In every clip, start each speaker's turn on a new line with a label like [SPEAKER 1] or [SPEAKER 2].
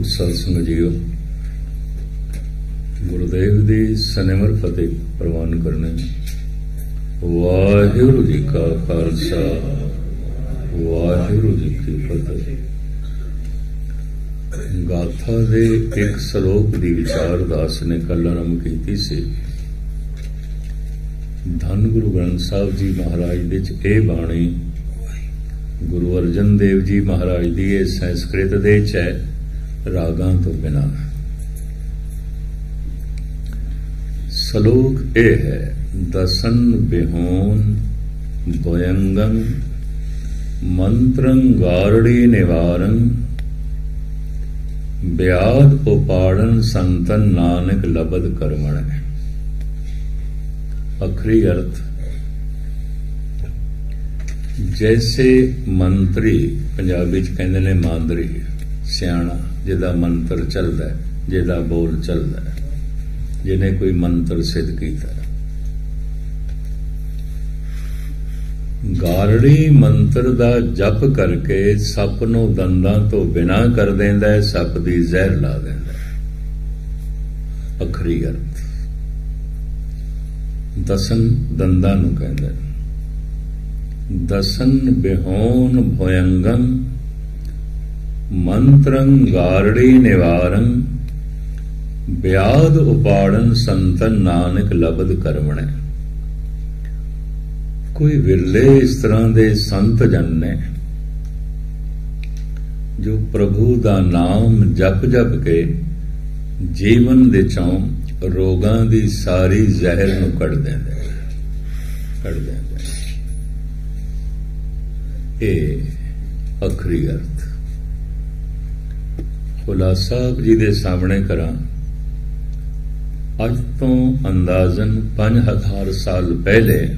[SPEAKER 1] ਗੁਰੂ ਸਤਸੰਗ JIO. Gurdev ਦੀ ਸਨਮਰ ਫਤਿਹ ਪ੍ਰਵਾਨ ਕਰਨੇ ਵਾਹਿਗੁਰੂ ਜੀ ਕਾ ਖਾਲਸਾ, ਵਾਹਿਗੁਰੂ ਜੀ ਕੀ ਫਤਿਹ। ਗਾਥਾ ਦੇ ਇੱਕ ਸ਼ਲੋਕ ਦੀ ਵਿਚਾਰ ਦਾਸ ਨੇ ਕੱਲ ਆਰੰਭ ਕੀਤੀ ਸੀ। ਧੰਨ ਗੁਰੂ ਗ੍ਰੰਥ ਸਾਹਿਬ ਜੀ ਮਹਾਰਾਜ ਦੇ ਚ ਇਹ ਬਾਣੀ ਗੁਰੂ ਅਰਜਨ ਦੇਵ ਜੀ ਮਹਾਰਾਜ ਦੀ ਇਹ ਸੰਸਕ੍ਰਿਤ ਦੇ ਚ ਹੈ। ਰਾਗਾਂ ਤੋਂ ਬਿਨਾ। ਸ਼ਲੋਕ ਇਹ ਹੈ, ਦਸਨ ਬਿਹੋਨ ਬਯੰਗੰ ਮੰਤਰੰ ਗਾਰੜੀ ਨਿਵਾਰਨ ਬਿਆਦ ਉਪਾੜਨ ਸੰਤਨ ਨਾਨਕ ਲਬਦ ਕਰਮਣ। ਅਖਰੀ ਅਰਥ, ਜੈਸੇ ਮੰਤਰੀ, ਪੰਜਾਬੀ ਚ ਕਹਿੰਦੇ ਨੇ ਮਾਂਦਰੀ, ਸਿਆਣਾ। ਜਿਹਦਾ ਮੰਤਰ ਚੱਲਦਾ ਜਿਹਦਾ ਬੋਲ ਚੱਲਦਾ ਜਿਹਨੇ ਕੋਈ ਮੰਤਰ ਸਿੱਧ ਕੀਤਾ ਗਾਰੜੀ ਮੰਤਰ ਦਾ ਜਪ ਕਰਕੇ ਸੱਪ ਨੂੰ ਦੰਦਾਂ ਤੋਂ ਬਿਨਾ ਕਰ ਦਿੰਦਾ ਹੈ, ਸੱਪ ਦੀ ਜ਼ਹਿਰ ਲਾ ਦਿੰਦਾ ਹੈ। ਅਖਰੀ ਅਰਥ ਦਸਨ ਦੰਦਾਂ ਨੂੰ ਕਹਿੰਦਾ ਦਸਨ ਬਿਹੋਨ ਭਯੰਗੰ ਮੰਤਰੰ ਗਾਰੜੀ ਨਿਵਾਰੰ, ਬਿਆਦ ਉਪਾੜਨ ਸੰਤਨ ਨਾਨਕ ਲਬਦ ਕਰਮਣੇ ਕੋਈ ਵਿਰਲੇ ਇਸ ਤਰ੍ਹਾਂ ਦੇ ਸੰਤ ਜਨ ਨੇ ਜੋ ਪ੍ਰਭੂ ਦਾ ਨਾਮ ਜਪ ਜਪ ਕੇ ਜੀਵਨ ਦੇ ਚੋਂ ਰੋਗਾਂ ਦੀ ਸਾਰੀ ਜ਼ਹਿਰ ਨੂੰ ਕੱਢ ਦਿੰਦੇ ਕੱਢ ਦਿੰਦੇ ਇਹ ਅਖਰੀ ਅਰਥ। ਖੁਲਾਸਾ ਜੀ ਦੇ ਸਾਹਮਣੇ ਕਰਾਂ। ਅੱਜ ਤੋਂ ਅੰਦਾਜ਼ਨ 5000 ਸਾਲ ਪਹਿਲੇ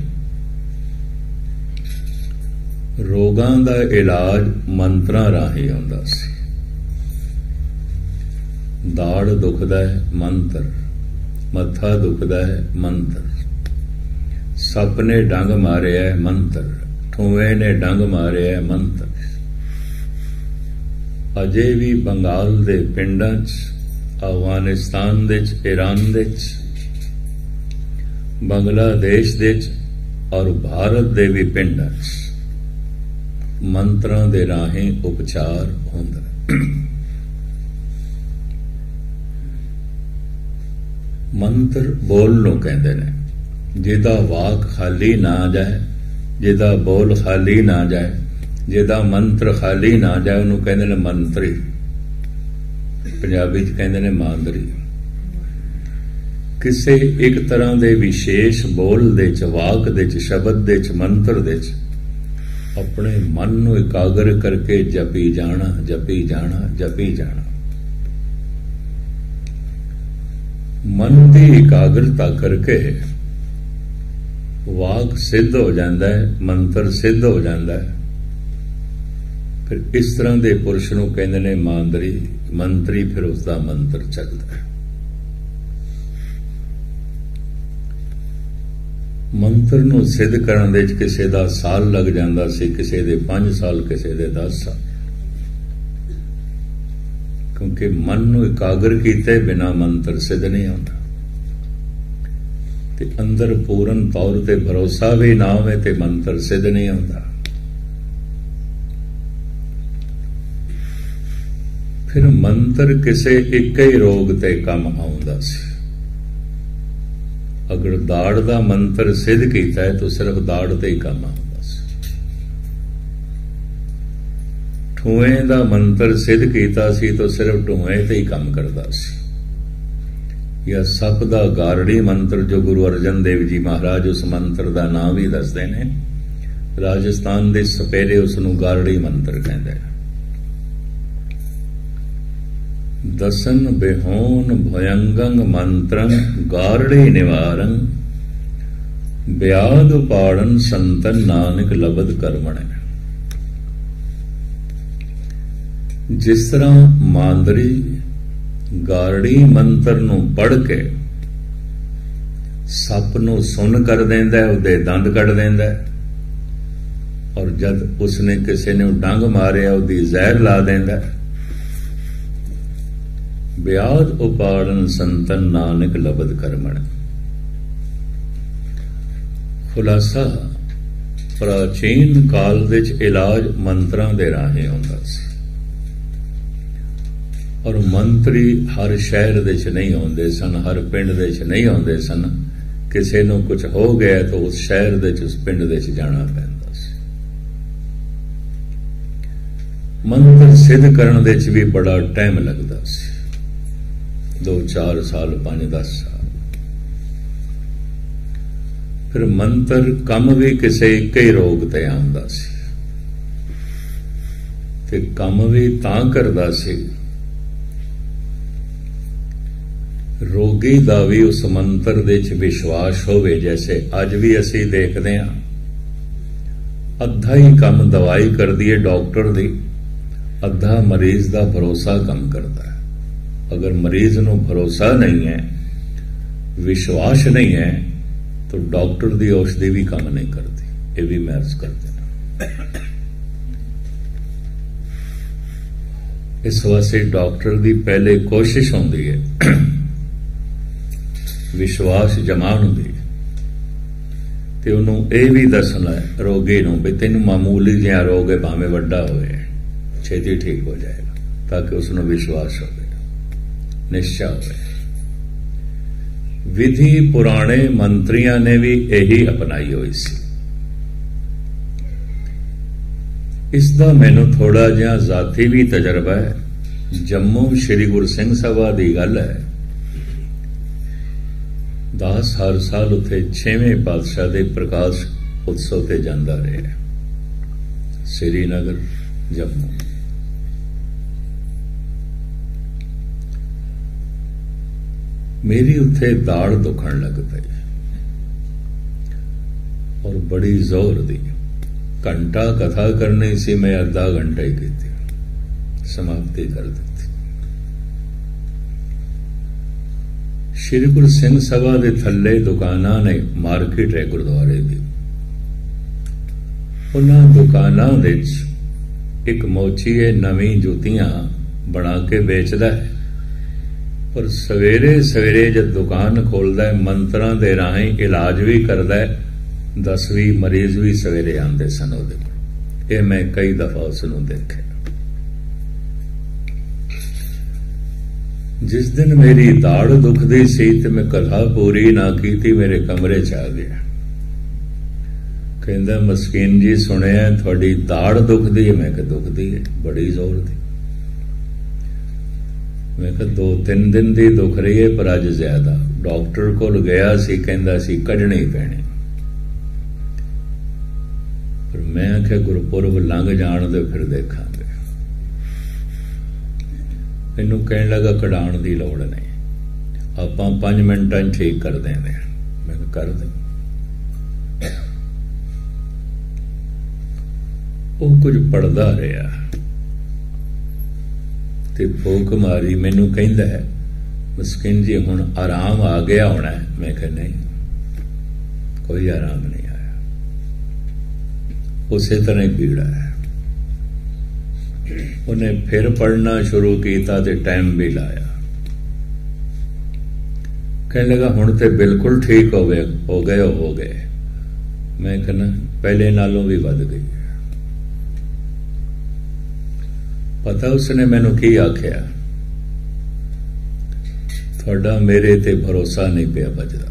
[SPEAKER 1] ਰੋਗਾਂ ਦਾ ਇਲਾਜ ਮੰਤਰਾਂ ਰਾਹੀਂ ਹੁੰਦਾ ਸੀ। ਦਾੜ ਦੁਖਦਾ ਹੈ ਮੰਤਰ, ਮੱਥਾ ਦੁਖਦਾ ਹੈ ਮੰਤਰ। ਸੱਪ ਨੇ ਡੰਗ ਮਾਰਿਆ ਹੈ ਮੰਤਰ ਠੂਏ ਨੇ ਡੰਗ ਮਾਰਿਆ ਹੈ ਮੰਤਰ। ਅਜੇ ਵੀ ਬੰਗਾਲ ਦੇ ਪਿੰਡਾਂ 'ਚ, ਅਫਗਾਨਿਸਤਾਨ ਦੇ 'ਚ ਈਰਾਨ ਦੇ 'ਚ, ਬੰਗਲਾਦੇਸ਼ ਦੇ 'ਚ ਔਰ ਭਾਰਤ ਦੇ ਵੀ ਪਿੰਡਾਂ 'ਚ ਮੰਤਰਾਂ ਦੇ ਰਾਹੀਂ ਉਪਚਾਰ ਹੁੰਦਾ ਮੰਤਰ ਬੋਲ ਨੂੰ ਕਹਿੰਦੇ ਨੇ, ਜਿਹਦਾ ਵਾਕ ਖਾਲੀ ਨਾ ਜਾਏ, ਜਿਹਦਾ ਬੋਲ ਖਾਲੀ ਨਾ ਜਾਏ ਜਿਹਦਾ ਮੰਤਰ ਖਾਲੀ ਨਾ ਜਾਏ, ਉਹਨੂੰ ਕਹਿੰਦੇ ਨੇ ਮੰਤਰੀ। ਪੰਜਾਬੀ ਚ ਕਹਿੰਦੇ ਨੇ ਮਾਂਦਰੀ। ਕਿਸੇ ਇੱਕ ਤਰ੍ਹਾਂ ਦੇ ਵਿਸ਼ੇਸ਼ ਬੋਲ ਦੇ ਚ, ਵਾਕ ਦੇ ਚ, ਸ਼ਬਦ ਦੇ ਚ, ਮੰਤਰ ਦੇ ਚ, ਆਪਣੇ ਮਨ ਨੂੰ ਇਕਾਗਰ ਕਰਕੇ ਜਪੀ ਜਾਣਾ ਜਪੀ ਜਾਣਾ ਜਪੀ ਜਾਣਾ। ਮਨ ਦੀ ਇਕਾਗਰਤਾ ਕਰਕੇ ਵਾਕ ਸਿੱਧ ਹੋ ਜਾਂਦਾ ਹੈ, ਮੰਤਰ ਸਿੱਧ ਹੋ ਜਾਂਦਾ ਹੈ। ਫਿਰ ਇਸ ਤਰ੍ਹਾਂ ਦੇ ਪੁਰਸ਼ ਨੂੰ ਕਹਿੰਦੇ ਨੇ ਮੰਤਰੀ ਮੰਤਰੀ, ਫਿਰ ਉਸ ਦਾ ਮੰਤਰ ਚੱਲਦਾ ਹੈ। ਮੰਤਰ ਨੂੰ ਸਿੱਧ ਕਰਨ ਦੇ ਵਿੱਚ ਕਿਸੇ ਦਾ ਸਾਲ ਲੱਗ ਜਾਂਦਾ ਸੀ, ਕਿਸੇ ਦੇ 5 ਸਾਲ, ਕਿਸੇ ਦੇ 10 ਸਾਲ। ਕਿਉਂਕਿ ਮਨ ਨੂੰ ਇਕਾਗਰ ਕੀਤੇ ਬਿਨਾ ਮੰਤਰ ਸਿੱਧ ਨਹੀਂ ਹੁੰਦਾ। ਤੇ ਅੰਦਰ ਪੂਰਨ ਤੌਰ ਤੇ ਭਰੋਸਾ ਵੀ ਨਾ ਹੋਵੇ ਤੇ ਮੰਤਰ ਸਿੱਧ ਨਹੀਂ ਹੁੰਦਾ। ਫਿਰ ਮੰਤਰ ਕਿਸੇ ਇੱਕ ਹੀ ਰੋਗ ਤੇ ਕੰਮ ਆਉਂਦਾ ਸੀ। ਅਗਰ ਦਾੜ ਦਾ ਮੰਤਰ ਸਿੱਧ ਕੀਤਾ ਹੈ ਤਾਂ ਸਿਰਫ ਦਾੜ ਤੇ ਹੀ ਕੰਮ ਆਉਂਦਾ ਸੀ। ਠੂਏ ਦਾ ਮੰਤਰ ਸਿੱਧ ਕੀਤਾ ਸੀ ਤਾਂ ਸਿਰਫ ਠੂਏ ਤੇ ਹੀ ਕੰਮ ਕਰਦਾ ਸੀ। ਜਾਂ ਸੱਪ ਦਾ ਗਾਰੜੀ ਮੰਤਰ ਜੋ ਗੁਰੂ ਅਰਜਨ ਦੇਵ ਜੀ ਮਹਾਰਾਜ ਉਸ ਮੰਤਰ ਦਾ ਨਾਮ ਵੀ ਦੱਸਦੇ ਨੇ, ਰਾਜਸਥਾਨ ਦੇ ਸਪੇਰੇ ਉਸ ਨੂੰ ਗਾਰੜੀ ਮੰਤਰ ਕਹਿੰਦੇ ਨੇ। ਦਸਨ ਬਿਹੋਨ ਭਯੰਗੰ ਮੰਤਰੰ ਗਾਰੜੇ ਨਿਵਾਰੰ ਬਿਆਦ ਉਪਾੜਨ ਸੰਤਨ ਨਾਨਕ ਲਬਦ ਕਰਮਣ। ਜਿਸ ਤਰ੍ਹਾਂ ਮਾਂਦਰੀ ਗਾਰੜੀ ਮੰਤਰ ਨੂੰ ਪੜ ਕੇ ਸੱਪ ਨੂੰ ਸੁਣ ਕਰ ਦਿੰਦਾ ਉਹਦੇ ਦੰਦ ਕੱਢ ਦਿੰਦਾ ਔਰ ਜਦ ਉਸਨੇ ਕਿਸੇ ਨੂੰ ਡੰਗ ਮਾਰਿਆ, ਉਹਦੀ ਜ਼ਹਿਰ ਲਾ ਦਿੰਦਾ ਵਿਆਜ ਉਪਾਰਨ ਸੰਤਨ ਨਾਨਕ ਲਬਦ ਕਰਮਣ। ਖੁਲਾਸਾ, ਪ੍ਰਾਚੀਨ ਕਾਲ ਵਿੱਚ ਇਲਾਜ ਮੰਤਰਾਂ ਦੇ ਰਾਹੀਂ ਹੁੰਦਾ ਸੀ। ਔਰ ਮੰਤਰੀ ਹਰ ਸ਼ਹਿਰ ਦੇ ਵਿੱਚ ਨਹੀਂ ਆਉਂਦੇ ਸਨ, ਹਰ ਪਿੰਡ ਦੇ ਵਿੱਚ ਨਹੀਂ ਆਉਂਦੇ ਸਨ। ਕਿਸੇ ਨੂੰ ਕੁਝ ਹੋ ਗਿਆ ਤਾਂ ਉਸ ਸ਼ਹਿਰ ਦੇ ਵਿੱਚ, ਉਸ ਪਿੰਡ ਦੇ ਵਿੱਚ ਜਾਣਾ ਪੈਂਦਾ ਸੀ। ਮੰਤਰ ਸਿੱਧ ਕਰਨ ਦੇ ਵਿੱਚ ਵੀ ਬੜਾ ਟਾਈਮ ਲੱਗਦਾ ਸੀ। 2-4 ਸਾਲ 5-10 ਸਾਲ। ਫਿਰ ਮੰਤਰ ਕੰਮ ਵੀ ਕਿਸੇ ਇੱਕ ਹੀ ਰੋਗ ਤੇ ਆਉਂਦਾ ਸੀ। ਤੇ ਕੰਮ ਵੀ ਤਾਂ ਕਰਦਾ ਸੀ। ਰੋਗੀ ਦਾ ਵੀ ਉਸ ਮੰਤਰ ਦੇ ਵਿੱਚ ਵਿਸ਼ਵਾਸ ਹੋਵੇ, ਜੈਸੇ ਅੱਜ ਵੀ ਅਸੀਂ ਦੇਖਦੇ ਹਾਂ। ਅੱਧਾ ਹੀ ਕੰਮ ਦਵਾਈ ਕਰਦੀ ਹੈ ਡਾਕਟਰ ਦੀ, ਅੱਧਾ ਮਰੀਜ਼ ਦਾ ਭਰੋਸਾ ਕੰਮ ਕਰਦਾ ਹੈ। ਅਗਰ ਮਰੀਜ਼ ਨੂੰ ਭਰੋਸਾ ਨਹੀਂ ਹੈ ਵਿਸ਼ਵਾਸ ਨਹੀਂ ਹੈ ਤਾਂ ਡਾਕਟਰ ਦੀ ਔਸ਼ਧੀ ਵੀ ਕੰਮ ਨਹੀਂ ਕਰਦੀ ਇਹ ਵੀ ਮੈਂ ਅਰਜ਼ ਕਰਦਾ ਇਸ ਵਾਸਤੇ ਡਾਕਟਰ ਦੀ ਪਹਿਲੇ ਕੋਸ਼ਿਸ਼ ਹੁੰਦੀ ਹੈ ਵਿਸ਼ਵਾਸ ਜਮਾਉਣ ਦੀ ਤੇ ਉਹਨੂੰ ਇਹ ਵੀ ਦੱਸਣਾ ਹੈ ਰੋਗੀ ਨੂੰ ਵੀ ਤੈਨੂੰ ਮਾਮੂਲੀ ਜਿਹਾ ਰੋਗ ਹੈ ਭਾਵੇਂ ਵੱਡਾ ਹੋਵੇ ਛੇਤੀ ਠੀਕ ਹੋ ਜਾਏਗਾ ਤਾਂ ਕਿ ਉਸ ਨੂੰ ਵਿਸ਼ਵਾਸ ਹੋਵੇ ਨਿਸ਼ਚਾ ਵਿਧੀ ਪੁਰਾਣੇ ਮੰਤਰੀਆਂ ਨੇ ਵੀ ਇਹੀ ਅਪਣਾਈ ਹੋਈ ਸੀ। ਇਸ ਦਾ ਮੈਨੂੰ ਥੋੜਾ ਜਿਹਾ ਜ਼ਾਤੀ ਵੀ ਤਜਰਬਾ ਹੈ। ਜੰਮੂ ਸ੍ਰੀ ਗੁਰੂ ਸਿੰਘ ਸਭਾ ਦੀ ਗੱਲ ਹੈ। 10 ਹਰ ਸਾਲ ਉਥੇ 6ਵੇਂ ਪਾਤਸ਼ਾਹ ਦੇ ਪ੍ਰਕਾਸ਼ ਉਤਸਵ ਤੇ ਜਾਂਦਾ ਰਿਹਾ ਸ੍ਰੀਨਗਰ ਜੰਮੂ। ਮੇਰੀ ਉੱਥੇ ਦਾੜ ਦੁਖਣ ਲੱਗ ਪਈ ਔਰ ਬੜੀ ਜ਼ੋਰ ਦੀ ਘੰਟਾ ਕਥਾ ਕਰਨੀ ਸੀ ਮੈਂ ਅੱਧਾ ਘੰਟਾ ਹੀ ਕੀਤੀ ਸਮਾਪਤੀ ਕਰ ਦਿੱਤੀ ਸ਼੍ਰੀ ਗੁਰੂ ਸਿੰਘ ਸਭਾ ਦੇ ਥੱਲੇ ਦੁਕਾਨਾਂ ਨੇ ਮਾਰਕੀਟ ਹੈ ਗੁਰਦੁਆਰੇ ਦੀ ਉਹਨਾਂ ਦੁਕਾਨਾਂ ਵਿੱਚ ਇੱਕ ਮੋਚੀ ਹੈ ਨਵੀਂ ਜੁੱਤੀਆਂ ਬਣਾ ਕੇ ਵੇਚਦਾ ਹੈ ਪਰ ਸਵੇਰੇ ਸਵੇਰੇ ਜਦ ਦੁਕਾਨ ਖੋਲਦਾ ਹੈ, ਮੰਤਰਾਂ ਦੇ ਰਾਹੀਂ ਇਲਾਜ ਵੀ ਕਰਦਾ ਹੈ 10ਵੀਂ ਮਰੀਜ਼ ਵੀ ਸਵੇਰੇ ਆਉਂਦੇ ਸਨ ਉਹਦੇ ਕੋਲ। ਇਹ ਮੈਂ ਕਈ ਦਫਾ ਉਸ ਨੂੰ ਦੇਖਿਆ। ਜਿਸ ਦਿਨ ਮੇਰੀ ਦਾੜ ਦੁਖਦੀ ਸੀ ਤੇ ਮੈਂ ਕਥਾ ਪੂਰੀ ਨਾ ਕੀਤੀ, ਮੇਰੇ ਕਮਰੇ ਚ ਆ ਗਿਆ। ਕਹਿੰਦਾ, ਮਸਕੀਨ ਜੀ ਸੁਣਿਆ, ਤੁਹਾਡੀ ਦਾੜ ਦੁਖਦੀ ਹੈ? ਮੈਂ ਕਿ ਦੁਖਦੀ ਹੈ। ਬੜੀ ਜ਼ੋਰ ਦੀ। ਮੈਂ ਕਿਹਾ ਦੋ ਤਿੰਨ ਦਿਨ ਦੀ ਦੁਖ ਰਹੀ ਹੈ ਪਰ ਅੱਜ ਜ਼ਿਆਦਾ। ਡਾਕਟਰ ਕੋਲ ਗਿਆ ਸੀ, ਕਹਿੰਦਾ ਸੀ ਕੱਢਣੀ ਪੈਣੇ। ਪਰ ਮੈਂ ਆਖਿਆ, ਗੁਰਪੁਰਬ ਲੰਘ ਜਾਣ ਦੇ ਫਿਰ ਦੇਖਾਂਗੇ। ਮੈਨੂੰ ਕਹਿਣ ਲੱਗਾ, ਕਢਾਉਣ ਦੀ ਲੋੜ ਨਹੀਂ। ਆਪਾਂ 5 ਮਿੰਟਾਂ ਠੀਕ ਕਰ ਦੇਣੇ ਮੈਂ ਕਰ ਦੇ ਉਹ ਕੁਝ ਪੜਦਾ ਰਿਹਾ। ਤੇ ਫੋਕ ਮਾਰੀ, ਮੈਨੂੰ ਕਹਿੰਦਾ ਹੈ, ਮਸਕਿਨ ਜੀ, ਹੁਣ ਆਰਾਮ ਆ ਗਿਆ ਹੋਣਾ ਮੈਂ ਕਿਹਾ, ਨਹੀਂ, ਕੋਈ ਆਰਾਮ ਨਹੀਂ ਆਇਆ। ਉਸੇ ਤਰ੍ਹਾਂ ਹੀ ਪੀੜਾ ਹੈ ਉਹਨੇ ਫਿਰ ਪੜਨਾ ਸ਼ੁਰੂ ਕੀਤਾ ਤੇ ਟਾਈਮ ਵੀ ਲਾਇਆ। ਕਹਿਣ ਲੱਗਾ, ਹੁਣ ਤੇ ਬਿਲਕੁਲ ਠੀਕ ਹੋ ਗਏ ਹੋ ਗਏ ਹੋ ਗਏ। ਮੈਂ ਕਹਿੰਦਾ ਪਹਿਲੇ ਨਾਲੋਂ ਵੀ ਵੱਧ ਗਈ। ਪਤਾ ਉਸਨੇ ਮੈਨੂੰ ਕੀ ਆਖਿਆ? ਤੁਹਾਡਾ ਮੇਰੇ ਤੇ ਭਰੋਸਾ ਨਹੀਂ ਪਿਆ ਬਜਦਾ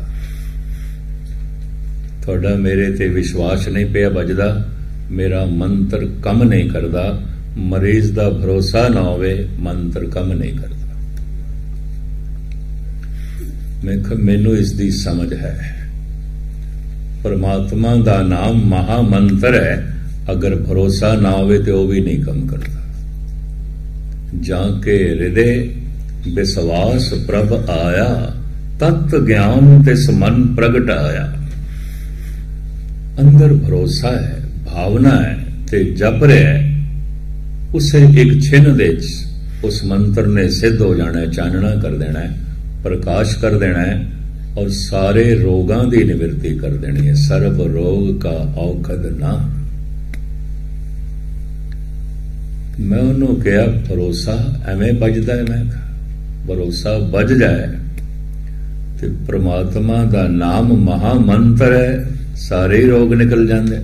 [SPEAKER 1] ਤੁਹਾਡਾ ਮੇਰੇ ਤੇ ਵਿਸ਼ਵਾਸ ਨਹੀਂ ਪਿਆ ਬਜਦਾ ਮੇਰਾ ਮੰਤਰ ਕੰਮ ਨਹੀਂ ਕਰਦਾ। ਮਰੀਜ਼ ਦਾ ਭਰੋਸਾ ਨਾ ਹੋਵੇ, ਮੰਤਰ ਕੰਮ ਨਹੀਂ ਕਰਦਾ। ਮੈਂ ਕਿ ਮੈਨੂੰ ਇਸ ਦੀ ਸਮਝ ਹੈ। ਪਰਮਾਤਮਾ ਦਾ ਨਾਮ ਮਹਾ ਮੰਤਰ ਹੈ। ਅਗਰ ਭਰੋਸਾ ਨਾ ਹੋਵੇ ਤੇ ਉਹ ਵੀ ਨਹੀਂ ਕੰਮ ਕਰਦਾ। ਜਾਂ ਕੇ ਹਿਰਦੇ ਵਿਸ਼ਵਾਸ ਪ੍ਰਭ ਆਇਆ, ਤਤ ਗਿਆਨ ਤੇ ਸਮਨ ਪ੍ਰਗਟ ਆਇਆ। ਅੰਦਰ ਭਰੋਸਾ ਹੈ, ਭਾਵਨਾ ਹੈ ਤੇ ਜਪ ਰਿਹਾ ਹੈ। ਉਸੇ ਇੱਕ ਛਿਨ ਦੇ ਵਿੱਚ ਉਸ ਮੰਤਰ ਨੇ ਸਿੱਧ ਹੋ ਜਾਣਾ ਚਾਨਣਾ ਕਰ ਦੇਣਾ ਹੈ, ਪ੍ਰਕਾਸ਼ ਕਰ ਦੇਣਾ ਹੈ ਔਰ ਸਾਰੇ ਰੋਗਾਂ ਦੀ ਨਿਵਰਤੀ ਕਰ ਦੇਣੀ ਹੈ। ਸਰਬ ਰੋਗ ਕਾ ਔਖਦ ਨਾ ਮੈਂ ਉਹਨੂੰ ਕਿਹਾ, ਭਰੋਸਾ ਐਵੇਂ ਵੱਜਦਾ ਹੈ? ਮੈਂ ਭਰੋਸਾ ਵੱਜ ਜਾਏ। ਤੇ ਪ੍ਰਮਾਤਮਾ ਦਾ ਨਾਮ ਮਹਾ ਮੰਤਰ ਹੈ, ਸਾਰੇ ਰੋਗ ਨਿਕਲ ਜਾਂਦੇ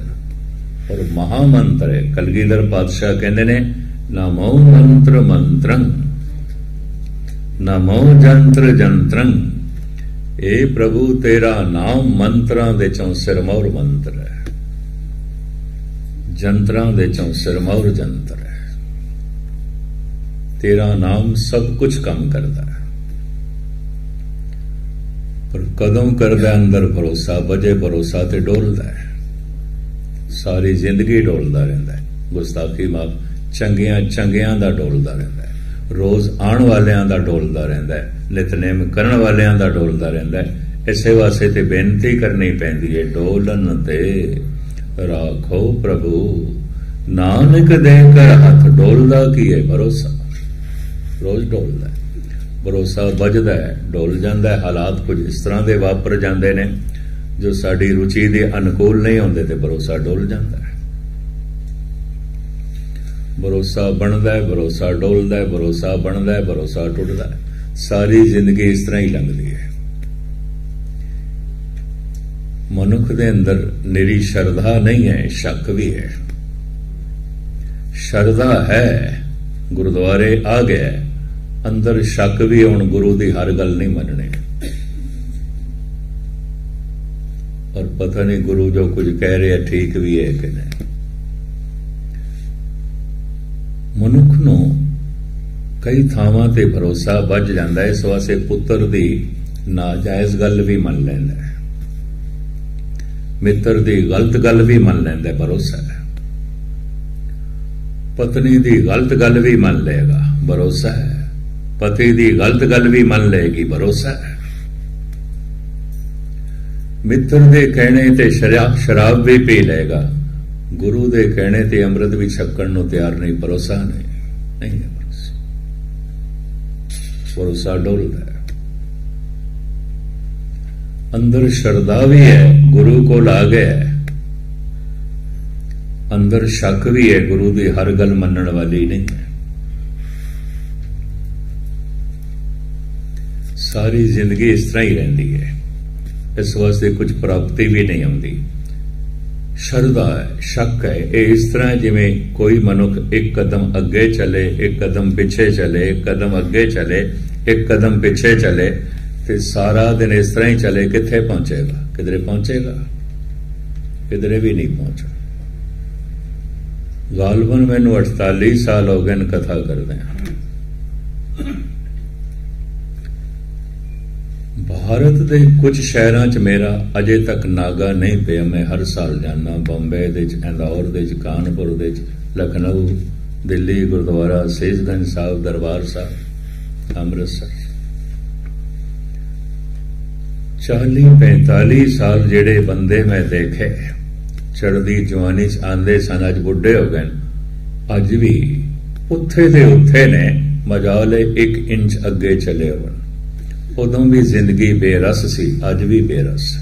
[SPEAKER 1] ਔਰ ਮਹਾ ਮੰਤਰ ਹੈ, ਕਲਗੀਧਰ ਪਾਤਸ਼ਾਹ ਕਹਿੰਦੇ ਨੇ, ਨਮੋ ਮੰਤਰ ਮੰਤਰੰ, ਨਮੋ ਜੰਤਰ ਜੰਤਰੰ, ਏ ਪ੍ਰਭੂ ਤੇਰਾ ਨਾਮ ਮੰਤਰਾਂ ਦੇ ਚੋਂ ਸਿਰਮੌਰ ਮੰਤਰ ਹੈ। ਜੰਤਰਾਂ ਦੇ ਚੋਂ ਸਿਰਮੌਰ ਜੰਤਰ ਹੈ। ਤੇਰਾ ਨਾਮ ਸਭ ਕੁਝ ਕੰਮ ਕਰਦਾ ਹੈ। ਪਰ ਕਦੋਂ ਕਰਦਾ ਅੰਦਰ ਭਰੋਸਾ, ਵਜੇ ਭਰੋਸਾ ਤੇ ਡੋਲਦਾ ਹੈ। ਸਾਰੀ ਜ਼ਿੰਦਗੀ ਡੋਲਦਾ ਰਹਿੰਦਾ ਹੈ। ਗੁਸਤਾਖੀ ਮਾਫ ਚੰਗਿਆਂ ਚੰਗਿਆਂ ਦਾ ਡੋਲਦਾ ਰਹਿੰਦਾ ਹੈ। ਰੋਜ਼ ਆਉਣ ਵਾਲਿਆਂ ਦਾ ਡੋਲਦਾ ਰਹਿੰਦਾ ਹੈ। ਨਿਤਨੇਮ ਕਰਨ ਵਾਲਿਆਂ ਦਾ ਡੋਲਦਾ ਰਹਿੰਦਾ ਹੈ। ਇਸੇ ਵਾਸਤੇ ਤੇ ਬੇਨਤੀ ਕਰਨੀ ਪੈਂਦੀ ਹੈ, ਡੋਲਨ ਤੇ ਰਾਖੋ ਪ੍ਰਭੂ। ਨਾਨਕ ਦੇ ਕਰ ਹੱਥ ਡੋਲਦਾ ਕੀ ਹੈ? ਭਰੋਸਾ। ਰੋਜ਼ ਡੋਲਦਾ ਭਰੋਸਾ ਵੱਜਦਾ ਹੈ, ਡੋਲ ਜਾਂਦਾ ਹੈ, ਹਾਲਾਤ ਕੁਝ ਇਸ ਤਰ੍ਹਾਂ ਦੇ ਵਾਪਰ ਜਾਂਦੇ ਨੇ, ਜੋ ਸਾਡੀ ਰੁਚੀ ਦੇ ਅਨੁਕੂਲ ਨਹੀਂ ਹੁੰਦੇ ਤੇ ਭਰੋਸਾ ਡੋਲ ਜਾਂਦਾ ਹੈ। ਭਰੋਸਾ ਬਣਦਾ ਹੈ, ਭਰੋਸਾ ਡੋਲਦਾ ਹੈ, ਭਰੋਸਾ ਬਣਦਾ ਹੈ, ਭਰੋਸਾ ਟੁੱਟਦਾ ਹੈ। ਸਾਰੀ ਜ਼ਿੰਦਗੀ ਇਸ ਤਰ੍ਹਾਂ ਹੀ ਲੰਘਦੀ ਹੈ। ਮਨੁੱਖ ਦੇ ਅੰਦਰ ਨਿਰੀ ਸ਼ਰਧਾ ਨਹੀਂ ਹੈ, ਸ਼ੱਕ ਵੀ ਹੈ। ਸ਼ਰਧਾ ਹੈ, ਗੁਰਦੁਆਰੇ ਆ ਗਿਆ ਅੰਦਰ ਸ਼ੱਕ ਵੀ ਹੁਣ ਗੁਰੂ ਦੀ ਹਰ ਗੱਲ ਨਹੀਂ ਮੰਨਣੀ। ਔਰ ਪਤਾ ਨਹੀਂ ਗੁਰੂ ਜੋ ਕੁਝ ਕਹਿ ਰਿਹਾ, ਠੀਕ ਵੀ ਹੈ ਕਿ ਨਹੀਂ। ਮਨੁੱਖ ਨੂੰ ਕਈ ਥਾਵਾਂ ਤੇ ਭਰੋਸਾ ਵੱਜ ਜਾਂਦਾ ਇਸ ਵਾਸਤੇ ਪੁੱਤਰ ਦੀ ਨਾਜਾਇਜ਼ ਗੱਲ ਵੀ ਮੰਨ ਲੈਂਦਾ ਮਿੱਤਰ ਦੀ ਗਲਤ ਗੱਲ ਵੀ ਮੰਨ ਲੈਂਦਾ ਭਰੋਸਾ ਹੈ। ਪਤਨੀ ਦੀ ਗਲਤ ਗੱਲ ਵੀ ਮੰਨ ਲਏਗਾ, ਭਰੋਸਾ ਹੈ। ਪਤੀ ਦੀ ਗਲਤ ਗੱਲ ਵੀ ਮੰਨ ਲਏਗੀ ਭਰੋਸਾ ਹੈ। ਮਿੱਤਰ ਦੇ ਕਹਿਣੇ ਤੇ ਸ਼ਰਾਬ ਸ਼ਰਾਬ ਵੀ ਪੀ ਲਏਗਾ। ਗੁਰੂ ਦੇ ਕਹਿਣੇ ਤੇ ਅੰਮ੍ਰਿਤ ਵੀ ਛਕਣ ਨੂੰ ਤਿਆਰ ਨਹੀਂ, ਭਰੋਸਾ ਨਹੀਂ। ਨਹੀਂ ਭਰੋਸਾ। ਭਰੋਸਾ ਡੋਲਦਾ ਹੈ। ਅੰਦਰ ਸ਼ਰਧਾ ਵੀ ਹੈ, ਗੁਰੂ ਕੋਲ ਆ ਗਿਆ ਅੰਦਰ ਸ਼ੱਕ ਵੀ ਹੈ, ਗੁਰੂ ਦੀ ਹਰ ਗੱਲ ਮੰਨਣ ਵਾਲੀ ਨਹੀਂ ਹੈ। ਸਾਰੀ ਜ਼ਿੰਦਗੀ ਇਸ ਤਰ੍ਹਾਂ ਹੀ ਰਹਿੰਦੀ ਹੈ। ਇਸ ਵਾਸਤੇ ਕੁਝ ਪ੍ਰਾਪਤੀ ਵੀ ਨਹੀਂ ਆਉਂਦੀ। ਸ਼ਰਧਾ ਹੈ, ਸ਼ੱਕ ਹੈ, ਇਹ ਇਸ ਤਰ੍ਹਾਂ ਜਿਵੇਂ ਕੋਈ ਮਨੁੱਖ ਇੱਕ ਕਦਮ ਅੱਗੇ ਚਲੇ, ਇੱਕ ਕਦਮ ਪਿੱਛੇ ਚਲੇ, ਇੱਕ ਕਦਮ ਅੱਗੇ ਚਲੇ, ਇੱਕ ਕਦਮ ਪਿੱਛੇ ਚਲੇ ਤੇ ਸਾਰਾ ਦਿਨ ਇਸ ਤਰ੍ਹਾਂ ਹੀ ਚਲੇ, ਕਿੱਥੇ ਪਹੁੰਚੇਗਾ? ਕਿਧਰੇ ਪਹੁੰਚੇਗਾ? ਕਿਧਰੇ ਵੀ ਨਹੀਂ ਪਹੁੰਚਦਾ ਗਾਲਬਨ ਮੈਨੂੰ 48 ਸਾਲ ਹੋ ਗਏ ਨ ਕਥਾ ਕਰਦੇ ਹਾਂ। ਭਾਰਤ ਦੇ ਕੁਝ ਸ਼ਹਿਰਾਂ 'ਚ ਮੇਰਾ ਅਜੇ ਤੱਕ ਨਾਗਾ ਨਹੀਂ ਪਿਆ। ਮੈਂ ਹਰ ਸਾਲ ਜਾਂਦਾ ਬੰਬੇ ਦੇ 'ਚ ਇੰਦੌਰ ਦੇ 'ਚ ਕਾਨਪੁਰ ਦੇ 'ਚ ਲਖਨਊ, ਦਿੱਲੀ, ਗੁਰਦੁਆਰਾ ਸੇਜਗੰਜ ਸਾਹਿਬ, ਦਰਬਾਰ ਸਾਹਿਬ, ਅੰਮ੍ਰਿਤਸਰ। 40 45 ਸਾਲ ਜਿਹੜੇ ਬੰਦੇ ਮੈਂ ਦੇਖੇ ਚੜਦੀ ਜਵਾਨੀ 'ਚ ਆਂਦੇ ਸਨ, ਅੱਜ ਬੁੱਢੇ ਹੋ ਗਏ ਅੱਜ ਵੀ ਉੱਥੇ ਦੇ ਉੱਥੇ ਨੇ, ਮਜਾਲੇ 1 ਇੰਚ ਅੱਗੇ ਚਲੇ ਹੋਣ ਉਦੋਂ ਵੀ ਜ਼ਿੰਦਗੀ ਬੇਰਸ ਸੀ, ਅੱਜ ਵੀ ਬੇਰਸ।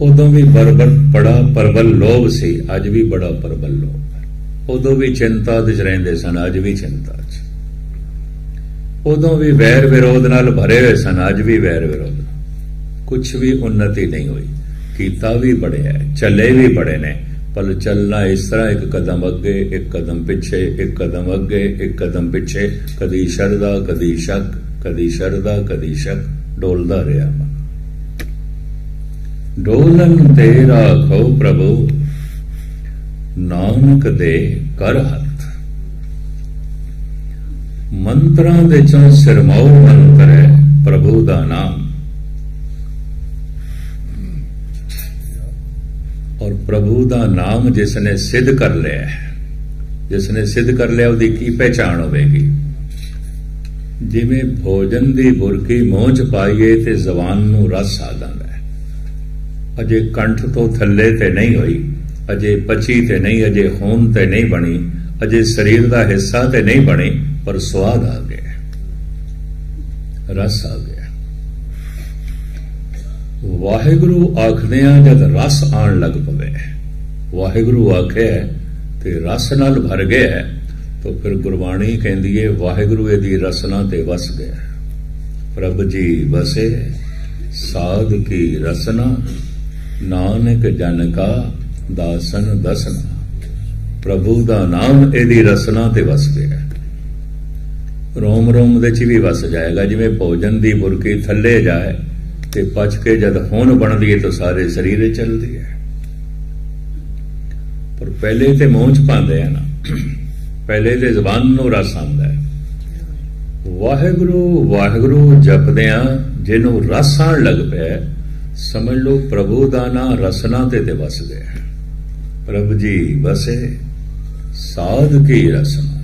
[SPEAKER 1] ਉਦੋਂ ਵੀ ਬਰਬਰ ਬੜਾ ਪਰਬਲ ਲੋਭ ਸੀ, ਅੱਜ ਵੀ ਬੜਾ ਪਰਬਲ ਲੋਭ। ਉਦੋਂ ਵੀ ਚਿੰਤਾ ਵਿੱਚ ਰਹਿੰਦੇ ਸਨ, ਅੱਜ ਵੀ ਚਿੰਤਾ 'ਚ। ਉਦੋਂ ਵੀ ਵੈਰ ਵਿਰੋਧ ਨਾਲ ਭਰੇ ਹੋਏ ਸਨ, ਅੱਜ ਵੀ ਵੈਰ ਵਿਰੋਧ। ਕੁਝ ਵੀ ਉન્નਤੀ ਨਹੀਂ ਹੋਈ। ਕੀਤਾ ਵੀ ਬੜਿਆ, ਚੱਲੇ ਵੀ ਬੜੇ ਨੇ। ਪਰ ਚੱਲਣਾ ਇਸ ਤਰ੍ਹਾਂ ਇੱਕ ਕਦਮ ਅੱਗੇ, ਇੱਕ ਕਦਮ ਪਿੱਛੇ, ਇੱਕ ਕਦਮ ਅੱਗੇ, ਇੱਕ ਕਦਮ ਪਿੱਛੇ। ਕਦੀ ਸ਼ਰਦਾ ਕਦੀ ਸ਼ੱਕ, ਕਦੀ ਸ਼ਰਦਾ ਕਦੀ ਸ਼ੱਕ। ਡੋਲਦਾ ਰਿਹਾ ਡੋਲਨ ਤੇ ਰਾਖੋ ਪ੍ਰਭੂ, ਨਾਨਕ ਦੇ ਕਰ ਹੱਥ। ਮੰਤਰਾਂ ਦੇ ਚੋਂ ਸਿਰਮੌਰ ਮੰਤਰ ਹੈ ਪ੍ਰਭੂ ਦਾ ਨਾਮ। ਔਰ ਪ੍ਰਭੂ ਦਾ ਨਾਮ ਜਿਸ ਨੇ ਸਿੱਧ ਕਰ ਲਿਆ ਜਿਸ ਨੇ ਸਿੱਧ ਕਰ ਲਿਆ, ਉਹਦੀ ਕੀ ਪਹਿਚਾਣ ਹੋਵੇਗੀ? ਜਿਵੇਂ ਭੋਜਨ ਦੀ ਬੁਰਕੀ ਮੂੰਹ ਚ ਪਾਈਏ ਤੇ ਜ਼ਬਾਨ ਨੂੰ ਰਸ ਆ ਜਾਂਦਾ ਹੈ। ਅਜੇ ਕੰਠ ਤੋਂ ਥੱਲੇ ਤੇ ਨਹੀਂ ਹੋਈ, ਅਜੇ ਪਚੀ ਤੇ ਨਹੀਂ, ਅਜੇ ਖੂਨ ਤੇ ਨਹੀਂ ਬਣੀ, ਅਜੇ ਸਰੀਰ ਦਾ ਹਿੱਸਾ ਤੇ ਨਹੀਂ ਬਣੀ, ਪਰ ਸਵਾਦ ਆ ਗਿਆ ਰਸ ਆ ਗਿਆ ਵਾਹਿਗੁਰੂ ਆਖਦੇ ਆ ਜਦ ਰਸ ਆਣ ਲੱਗ ਪਵੇ, ਵਾਹਿਗੁਰੂ ਆਖਿਆ ਤੇ ਰਸ ਨਾਲ ਭਰ ਗਿਆ ਤਾਂ ਫਿਰ ਗੁਰਬਾਣੀ ਕਹਿੰਦੀ ਏ, ਵਾਹਿਗੁਰੂ ਇਹਦੀ ਰਸਨਾ ਤੇ ਵਸ ਗਿਆ ਪ੍ਰਭ ਜੀ ਵਸੇ, ਸਾਧ ਕੀ ਰਸਨਾ, ਨਾਨਕ ਜਨ ਕਾ ਦਾਸਨ ਦਸਨਾ। ਪ੍ਰਭੂ ਦਾ ਨਾਮ ਇਹਦੀ ਰਸਨਾ ਤੇ ਵਸ ਗਿਆ ਰੋਮ ਰੋਮ ਦੇ ਚ ਵੀ ਵਸ ਜਾਏਗਾ, ਜਿਵੇਂ ਭੋਜਨ ਦੀ ਬੁਰਕੀ ਥੱਲੇ ਜਾਏ ਤੇ ਪਚ ਕੇ ਜਦ ਹੁਣ ਬਣਦੀ ਹੈ ਤਾਂ ਸਾਰੇ ਸਰੀਰੇ ਚੱਲਦੀ ਹੈ ਪਰ ਪਹਿਲੇ ਤੇ ਮੂੰਹ ਚ ਪਾਉਂਦੇ ਆ ਨਾ। ਪਹਿਲੇ ਤੇ ਜ਼ਬਾਨ ਨੂੰ ਰਸ ਆਉਂਦਾ ਹੈ ਵਾਹਿਗੁਰੂ ਵਾਹਿਗੁਰੂ ਜਪਦੇ ਆ ਜਿਹਨੂੰ ਰਸ ਆਣ ਲੱਗ ਪਿਆ, ਸਮਝ ਲਓ ਪ੍ਰਭੂ ਦਾ ਨਾਮ ਰਸਨਾ ਤੇ ਤੇ ਵਸ ਗਿਆ ਪ੍ਰਭ ਜੀ ਵਸੇ, ਸਾਧ ਕੀ ਰਸਨਾ?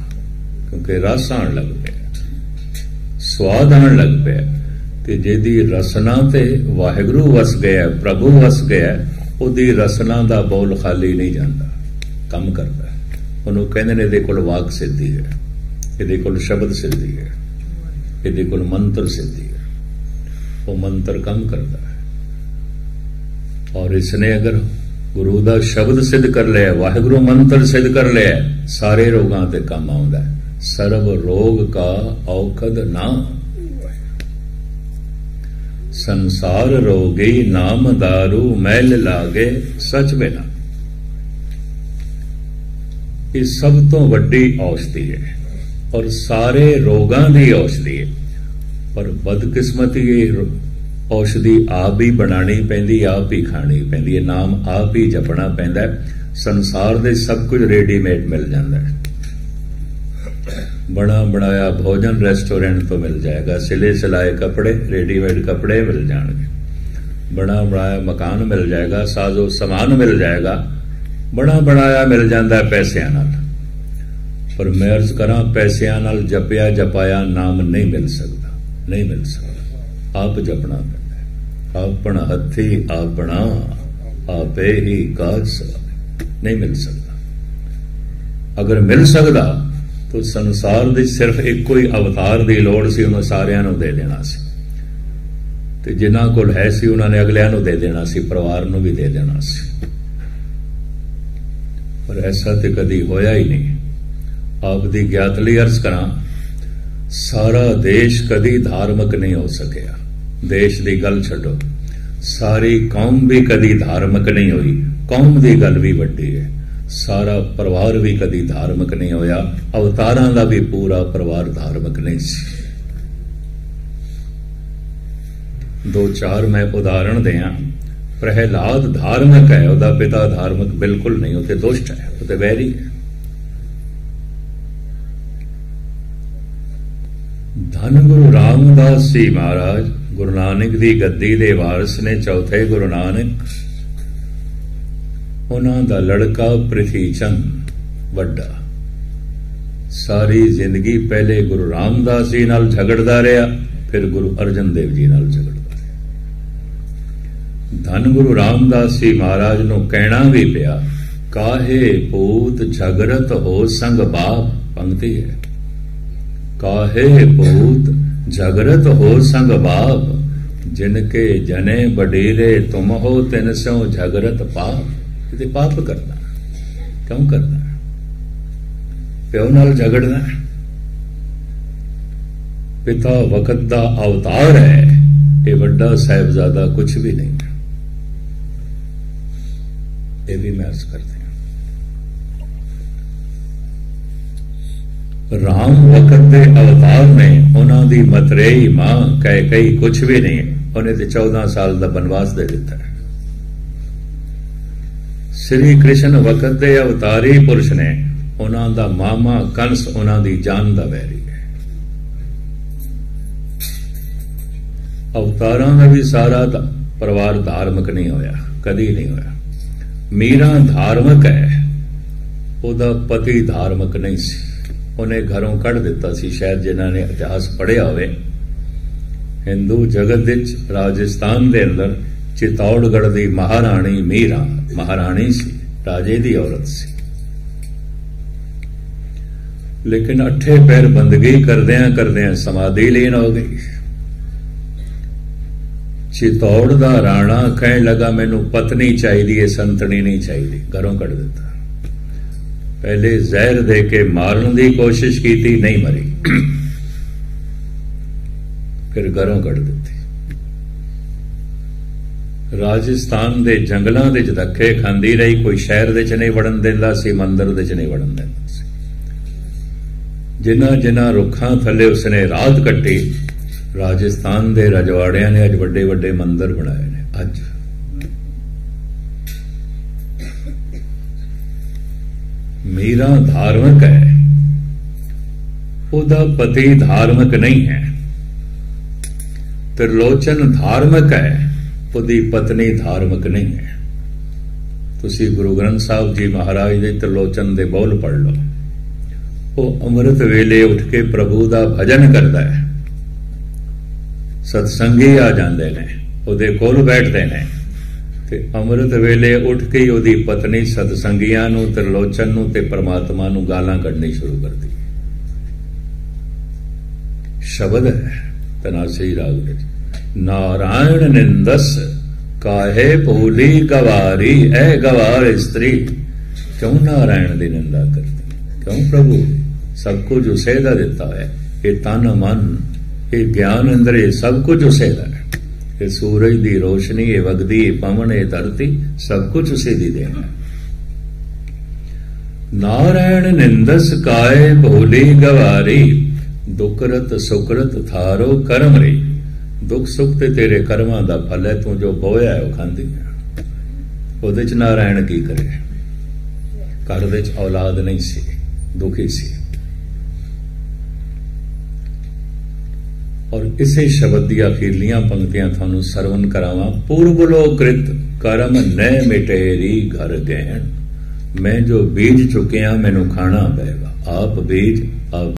[SPEAKER 1] ਕਿਉਂਕਿ ਰਸ ਆਣ ਲੱਗ ਪਿਆ। ਸਵਾਦ ਆਣ ਲੱਗ ਪਿਆ। ਤੇ ਜਿਹਦੀ ਰਸਨਾ ਤੇ ਵਾਹਿਗੁਰੂ ਵਸ ਗਿਆ, ਪ੍ਰਭੂ ਵਸ ਗਿਆ, ਉਹਦੀ ਰਸਨਾ ਦਾ ਬੋਲ ਖਾਲੀ ਨਹੀਂ ਜਾਂਦਾ, ਕੰਮ ਕਰਦਾ। ਉਹਨੂੰ ਕਹਿੰਦੇ ਨੇ ਇਹਦੇ ਕੋਲ ਵਾਕ ਸਿੱਧੀ ਹੈ, ਇਹਦੇ ਕੋਲ ਸ਼ਬਦ ਸਿੱਧੀ ਹੈ, ਇਹਦੇ ਕੋਲ ਮੰਤਰ ਸਿੱਧੀ ਹੈ। ਉਹ ਮੰਤਰ ਕੰਮ ਕਰਦਾ ਹੈ। ਔਰ ਇਸਨੇ ਅਗਰ ਗੁਰੂ ਦਾ ਸ਼ਬਦ ਸਿੱਧ ਕਰ ਲਿਆ, ਵਾਹਿਗੁਰੂ ਮੰਤਰ ਸਿੱਧ ਕਰ ਲਿਆ, ਸਾਰੇ ਰੋਗਾਂ ਤੇ ਕੰਮ ਆਉਂਦਾ ਸਰਬ ਰੋਗ ਕਾ ਔਖਦ ਨਾ। ਸੰਸਾਰ ਰੋਗੇ ਨਾਮ ਦਾਰੂ ਮਹਿਲ ਲਾਗੇ, ਸਚ ਬਿਨਾ। ਇਹ ਸਭ ਤੋਂ ਵੱਡੀ ਔਸ਼ਧੀ ਹੈ ਔਰ ਸਾਰੇ ਰੋਗਾਂ ਦੀ ਔਸ਼ਧੀ ਹੈ। ਪਰ ਬਦਕਿਸਮਤੀ ਇਹ ਔਸ਼ਧੀ ਆਪ ਹੀ ਬਣਾਣੀ ਪੈਂਦੀ, ਆਪ ਹੀ ਖਾਣੀ ਪੈਂਦੀ ਹੈ। ਨਾਮ ਆਪ ਹੀ ਜਪਣਾ ਪੈਂਦਾ ਸੰਸਾਰ ਦੇ ਸਭ ਕੁਝ ਰੈਡੀਮੇਡ ਮਿਲ ਜਾਂਦਾ ਹੈ। ਬਣਾ ਬਣਾਇਆ ਭੋਜਨ ਰੈਸਟੋਰੈਂਟ ਤੋਂ ਮਿਲ ਜਾਏਗਾ ਸਿਲੇ ਸਿਲਾਏ ਕੱਪੜੇ ਰੈਡੀਮੇਡ ਕੱਪੜੇ ਮਿਲ ਜਾਣਗੇ ਬਣਾ ਬਣਾਇਆ ਮਕਾਨ ਮਿਲ ਜਾਏਗਾ ਸਾਜ਼ੋ ਸਮਾਨ ਮਿਲ ਜਾਏਗਾ ਬਣਾ ਬਣਾਇਆ ਮਿਲ ਜਾਂਦਾ ਪੈਸਿਆਂ ਨਾਲ ਪਰ ਮੈਂ ਅਰਜ਼ ਕਰਾਂ ਪੈਸਿਆਂ ਨਾਲ ਜਪਿਆ ਜਪਾਇਆ ਨਾਮ ਨਹੀਂ ਮਿਲ ਸਕਦਾ ਨਹੀਂ ਮਿਲ ਸਕਦਾ ਆਪ ਜਪਣਾ ਪੈਂਦਾ ਆਪਣਾ ਹੱਥੀ ਆਪਣਾ ਆਪੇ ਹੀ ਕਾਜ ਨਹੀਂ ਮਿਲ ਸਕਦਾ ਅਗਰ ਮਿਲ ਸਕਦਾ ਤਾਂ ਸੰਸਾਰ ਦੇ ਸਿਰਫ ਇੱਕੋ ਹੀ ਅਵਤਾਰ ਦੀ ਲੋੜ ਸੀ, ਉਹਨਾਂ ਸਾਰਿਆਂ ਨੂੰ ਦੇ ਦੇਣਾ ਸੀ। ਤੇ ਜਿਨ੍ਹਾਂ ਕੋਲ ਹੈ ਸੀ, ਉਹਨਾਂ ਨੇ ਅਗਲਿਆਂ ਨੂੰ ਦੇ ਦੇਣਾ ਸੀ, ਪਰਿਵਾਰ ਨੂੰ ਵੀ ਦੇ ਦੇਣਾ ਸੀ। ਪਰ ਐਸਾ ਤੇ ਕਦੀ ਹੋਇਆ ਹੀ ਨਹੀਂ। ਆਪ ਦੀ ਗਿਆਤ ਲਈ ਅਰਜ਼ ਕਰਾਂ, ਸਾਰਾ ਦੇਸ਼ ਕਦੀ ਧਾਰਮਿਕ ਨਹੀਂ ਹੋ ਸਕਿਆ। ਦੇਸ਼ ਦੀ ਗੱਲ ਛੱਡੋ, ਸਾਰੀ ਕੌਮ ਵੀ ਕਦੀ ਧਾਰਮਿਕ ਨਹੀਂ ਹੋਈ। ਕੌਮ ਦੀ ਗੱਲ ਵੀ ਵੱਡੀ ਹੈ। ਸਾਰਾ ਪਰਿਵਾਰ ਵੀ ਕਦੀ ਧਾਰਮਿਕ ਨਹੀਂ ਹੋਇਆ, ਅਵਤਾਰਾਂ ਦਾ ਵੀ ਪੂਰਾ ਪਰਿਵਾਰ ਧਾਰਮਿਕ ਨਹੀਂ ਸੀ। ਦੋ ਚਾਰ ਮੈਂ ਉਦਾਹਰਣ ਦਿਆਂ, ਪ੍ਰਹਿਲਾਦ ਧਾਰਮਿਕ ਹੈ, ਉਹਦਾ ਪਿਤਾ ਧਾਰਮਿਕ ਬਿਲਕੁਲ ਨਹੀਂ, ਉਹ ਤੇ ਦੁਸ਼ਟ ਹੈ, ਉਹ ਤੇ ਵੈਰੀ ਹੈ। ਧੰਨ ਗੁਰੂ ਰਾਮਦਾਸ ਜੀ ਮਹਾਰਾਜ, ਗੁਰੂ ਨਾਨਕ ਦੀ ਗੱਦੀ ਦੇ ਵਾਰਿਸ ਨੇ ਚੌਥੇ ਗੁਰੂ ਨਾਨਕ ਉਹਨਾਂ ਦਾ ਲੜਕਾ ਪ੍ਰਿਥੀ ਚੰਦ ਵੱਡਾ। ਸਾਰੀ ਜ਼ਿੰਦਗੀ ਪਹਿਲੇ ਗੁਰੂ ਰਾਮਦਾਸ ਜੀ ਨਾਲ ਝਗੜਦਾ ਰਿਹਾ, ਫਿਰ ਗੁਰੂ ਅਰਜਨ ਦੇਵ ਜੀ ਨਾਲ ਝਗੜਦਾ ਰਿਹਾ। ਧੰਨ ਗੁਰੂ ਰਾਮਦਾਸ ਜੀ ਮਹਾਰਾਜ ਨੂੰ ਕਹਿਣਾ ਵੀ ਪਿਆ, ਕਾਹੇ ਪੂਤ ਝਗੜਤ ਹੋ ਸੰਗ ਬਾਪ, ਪੰਕਤੀ ਹੈ। ਕਾਹੇ ਪੂਤ ਝਗੜਤ ਹੋ ਸੰਗ ਬਾਪ ਜਿਨ ਕੇ ਜਨੇ ਬਡੇਰੇ ਤੁਮ ਹੋ ਤਿਨ ਸੋ ਝਗੜਤ ਪਾਪ। ਤੇ ਪਾਪ ਕਰਨਾ ਕਿਉਂ ਕਰਨਾ ਪਿਓ ਨਾਲ ਝਗੜਨਾ ਪਿਤਾ ਵਕਤ ਦਾ ਅਵਤਾਰ ਹੈ ਇਹ ਵੱਡਾ ਸਾਹਿਬਜ਼ਾਦਾ ਕੁਝ ਵੀ ਨਹੀਂ। ਇਹ ਵੀ ਮੈਂ ਅਰਜ਼ ਕਰਦੇ ਰਾਮ ਵਕਤ ਦੇ ਅਵਤਾਰ ਨੇ ਉਹਨਾਂ ਦੀ ਮਤਰੇਈ ਮਾਂ ਕਹਿ ਕਈ ਕੁਝ ਵੀ ਨਹੀਂ, ਉਹਨੇ ਤੇ 14 ਸਾਲ ਦਾ ਬਨਵਾਸ ਦੇ ਦਿੱਤਾ। ਸ੍ਰੀ ਕ੍ਰਿਸ਼ਨ ਵਕਤ ਦੇ ਅਵਤਾਰੀ ਪੁਰਸ਼ ਨੇ ਉਹਨਾਂ ਦਾ ਮਾਮਾ ਕੰਸ ਉਹਨਾਂ ਦੀ ਜਾਨ ਦਾ ਵੈਰੀ ਹੈ। ਅਵਤਾਰਾਂ ਦਾ ਵੀ ਸਾਰਾ ਪਰਿਵਾਰ ਧਾਰਮਿਕ ਨਹੀਂ ਹੋਇਆ, ਕਦੀ ਨਹੀਂ ਹੋਇਆ। ਮੀਰਾ ਧਾਰਮਿਕ ਹੈ, ਉਹਦਾ ਪਤੀ ਧਾਰਮਿਕ ਨਹੀਂ ਸੀ। ਉਹਨੇ ਘਰੋਂ ਕੱਢ ਦਿੱਤਾ ਸੀ, ਸ਼ਾਇਦ ਜਿਨ੍ਹਾਂ ਨੇ ਇਤਿਹਾਸ ਪੜ੍ਹਿਆ ਹੋਵੇ। ਹਿੰਦੂ ਜਗਤ ਵਿੱਚ ਰਾਜਸਥਾਨ ਦੇ ਅੰਦਰ ਚਿਤੌੜਗੜ ਦੀ ਮਹਾਰਾਣੀ ਮੀਰਾ, ਮਹਾਰਾਣੀ ਸੀ, ਰਾਜੇ ਦੀ ਔਰਤ ਸੀ। ਲੇਕਿਨ ਅੱਠੇ ਪੈਰ ਬੰਦਗੀ ਕਰਦਿਆਂ ਕਰਦਿਆਂ ਸਮਾਧੀ ਲੀਨ ਹੋ ਗਈ। ਚਿਤੌੜ ਦਾ ਰਾਣਾ ਕਹਿਣ ਲੱਗਾ, ਮੈਨੂੰ ਪਤਨੀ ਚਾਹੀਦੀ ਏ ਸੰਤਣੀ ਨਹੀਂ ਚਾਹੀਦੀ। ਘਰੋਂ ਕੱਢ ਦਿੱਤਾ। ਪਹਿਲੇ ਜ਼ਹਿਰ ਦੇ ਕੇ ਮਾਰਨ ਦੀ ਕੋਸ਼ਿਸ਼ ਕੀਤੀ, ਨਹੀਂ ਮਰੀ। ਫਿਰ ਘਰੋਂ ਕੱਢ ਦਿੱਤੀ। ਰਾਜਸਥਾਨ ਦੇ ਜੰਗਲਾਂ ਦੇ ਚ ਧੱਕੇ ਖਾਂਦੀ ਰਹੀ, ਕੋਈ ਸ਼ਹਿਰ ਦੇ ਚ ਨਹੀਂ ਵੜਨ ਦਿੰਦਾ ਸੀ, ਮੰਦਰ ਦੇ ਚ ਨਹੀਂ ਵੜਨ ਦਿੰਦਾ ਸੀ। ਜਿਨ੍ਹਾਂ ਜਿਨ੍ਹਾਂ ਰੁੱਖਾਂ ਥੱਲੇ ਉਸਨੇ ਰਾਤ ਕੱਟੀ, ਰਾਜਸਥਾਨ ਦੇ ਰਜਵਾੜਿਆਂ ਨੇ ਅੱਜ ਵੱਡੇ ਵੱਡੇ ਮੰਦਰ ਬਣਾਏ ਨੇ, ਅੱਜ। ਮੀਰਾ ਧਾਰਮਿਕ ਹੈ। ਉਹਦਾ ਪਤੀ ਧਾਰਮਿਕ ਨਹੀਂ ਹੈ। ਤ੍ਰਿਲੋਚਨ ਧਾਰਮਿਕ ਹੈ। ਉਹਦੀ ਪਤਨੀ ਧਾਰਮਿਕ ਨਹੀਂ ਹੈ। ਤੁਸੀਂ ਗੁਰੂ ਗ੍ਰੰਥ ਸਾਹਿਬ ਜੀ ਮਹਾਰਾਜ ਦੇ ਤਿਰਲੋਚਨ ਦੇ ਬੋਲ ਪੜ ਲਓ। ਉਹ ਅੰਮ੍ਰਿਤ ਵੇਲੇ ਉੱਠ ਕੇ ਪ੍ਰਭੂ ਦਾ ਭਜਨ ਕਰਦਾ ਹੈ। ਸਤਸੰਗੀ ਆ ਜਾਂਦੇ ਨੇ, ਉਹਦੇ ਕੋਲ ਬੈਠਦੇ ਨੇ। ਤੇ ਅੰਮ੍ਰਿਤ ਵੇਲੇ ਉੱਠ ਕੇ ਹੀ ਉਹਦੀ ਪਤਨੀ ਸਤਸੰਗੀਆਂ ਨੂੰ, ਤ੍ਰਿਲੋਚਨ ਨੂੰ ਤੇ ਪਰਮਾਤਮਾ ਨੂੰ ਗਾਲਾਂ ਕੱਢਣੀ ਸ਼ੁਰੂ ਕਰਦੀ ਸ਼ਬਦ ਹੈ, ਤਨਾਸੀ ਰਾਗ ਦੇ ਨਾਰਾਇਣ ਨਿੰਦਸ ਕਾਹੇ ਭੂਲੀ ਗਵਾਰੀ, ਐ ਗਵਾਰ ਇਸਤਰੀ ਕਿਉਂ ਨਾਰਾਇਣ ਦੀ ਨਿੰਦਾ ਕਰਦੀ? ਕਿਉਂ ਪ੍ਰਭੂ? ਸਭ ਕੁਝ ਉਸੇ ਦਾ ਦਿੱਤਾ ਹੈ ਇਹ ਤਨ ਮਨ, ਇਹ ਗਿਆਨ ਅੰਦਰ ਇਹ ਸਭ ਕੁਝ ਉਸੇ ਦਾ ਹੈ। ਇਹ ਸੂਰਜ ਦੀ ਰੋਸ਼ਨੀ, ਇਹ ਵਗਦੀ, ਇਹ ਪਵਨ, ਇਹ ਧਰਤੀ ਸਭ ਕੁਝ ਉਸੇ ਦੀ ਦੇਣ ਹੈ। ਨਾਰਾਇਣ ਨਿੰਦਸ ਕਾਏ ਭੋਲੀ ਗਵਾਰੀ? ਦੁਕਰਤ ਸੁਕਰਤ ਥਾਰੋ ਕਰਮ ਰੇ। ਦੁੱਖ ਸੁੱਖ ਤੇ ਤੇਰੇ ਕਰਮਾਂ ਦਾ ਫਲ ਹੈ, ਤੂੰ ਜੋ ਬੋਇਆ ਉਹ ਖਾਂਦੀ ਹੈ। ਉਹਦੇ ਚ ਨਾਰਾਇਣ ਕੀ ਕਰੇ? ਘਰ ਵਿੱਚ ਔਲਾਦ ਨਹੀਂ ਸੀ, ਦੁਖੀ ਸੀ। ਔਰ ਇਸੇ ਸ਼ਬਦ ਦੀ ਅਖੀਰਲੀਆਂ ਪੰਕਤੀਆਂ ਤੁਹਾਨੂੰ ਸਰਵਨ ਕਰਾਵਾਂ। ਪੂਰਬ ਲੋਕ੍ਰਿਤ ਕਰਮ ਨੈ ਮਿਟੇਰੀ ਘਰ ਗਹਿਣ। ਮੈਂ ਜੋ ਬੀਜ ਚੁੱਕਿਆ, ਮੈਨੂੰ ਖਾਣਾ ਪਏਗਾ। ਆਪ ਬੀਜ, ਆਪ